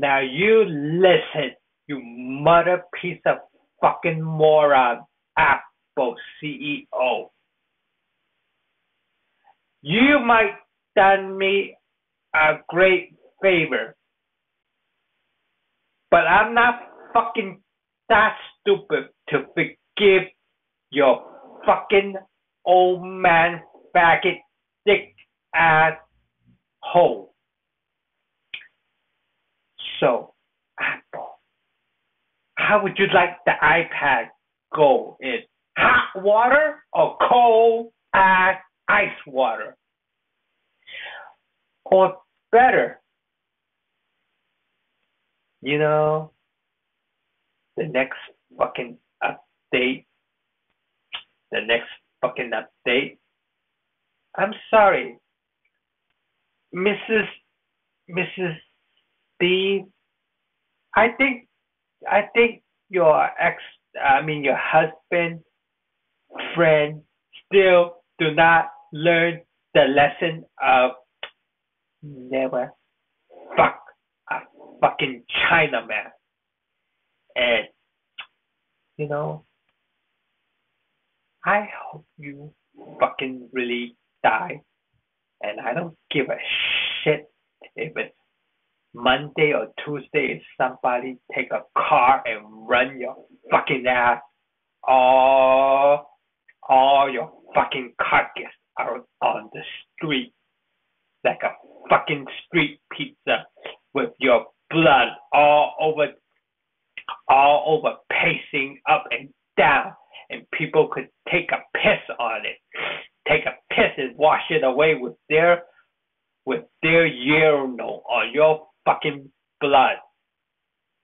Now you listen, you mother piece of fucking moron, Apple CEO. You might done me a great favor, but I'm not fucking that stupid to forgive your fucking old man faggot dick ass hole. So, Apple, how would you like the iPad go in hot water or cold ice water? Or better, you know, the next fucking update, the next fucking update. I'm sorry, Mrs. Mrs. I think I think your ex, I mean your husband, friend, still do not learn the lesson of never fuck a fucking Chinaman. And, you know, I hope you fucking really die. And I don't give a shit if it's Monday or Tuesday somebody take a car and run your fucking ass. All all your fucking carcass out on the street like a fucking street pizza with your blood all over all over pacing up and down and people could take a piss on it. Take a piss and wash it away with their with their urinal or your fucking blood